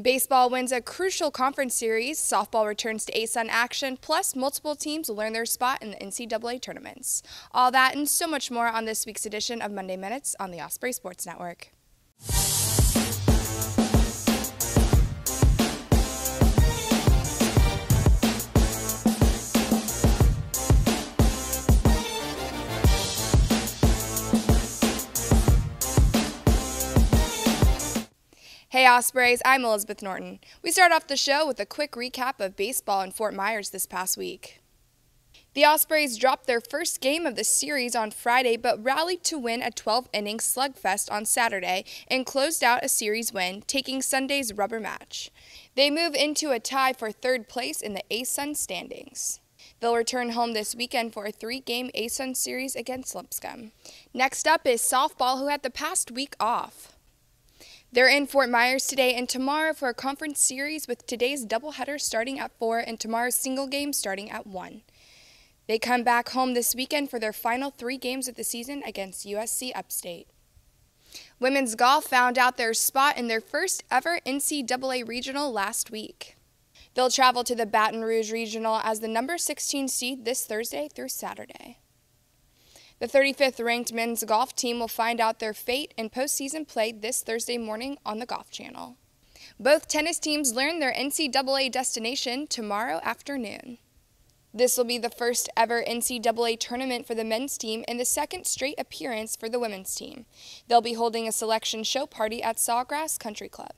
Baseball wins a crucial conference series, softball returns to ASUN action, plus multiple teams learn their spot in the NCAA tournaments. All that and so much more on this week's edition of Monday Minutes on the Osprey Sports Network. Hey Ospreys, I'm Elizabeth Norton. We start off the show with a quick recap of baseball in Fort Myers this past week. The Ospreys dropped their first game of the series on Friday but rallied to win a 12 inning slugfest on Saturday and closed out a series win, taking Sunday's rubber match. They move into a tie for third place in the ASUN standings. They'll return home this weekend for a three game ASUN series against Lipscomb. Next up is softball, who had the past week off. They're in Fort Myers today and tomorrow for a conference series with today's doubleheader starting at 4 and tomorrow's single game starting at 1. They come back home this weekend for their final three games of the season against USC Upstate. Women's golf found out their spot in their first ever NCAA regional last week. They'll travel to the Baton Rouge Regional as the number 16 seed this Thursday through Saturday. The 35th ranked men's golf team will find out their fate in postseason play this Thursday morning on the Golf Channel. Both tennis teams learn their NCAA destination tomorrow afternoon. This will be the first ever NCAA tournament for the men's team and the second straight appearance for the women's team. They'll be holding a selection show party at Sawgrass Country Club.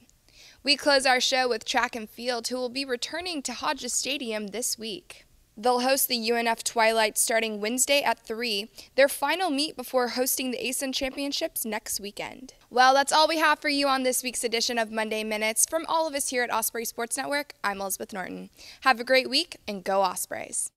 We close our show with track and field, who will be returning to Hodges Stadium this week. They'll host the UNF Twilight starting Wednesday at 3, their final meet before hosting the ASUN Championships next weekend. Well, that's all we have for you on this week's edition of Monday Minutes. From all of us here at Osprey Sports Network, I'm Elizabeth Norton. Have a great week and go Ospreys.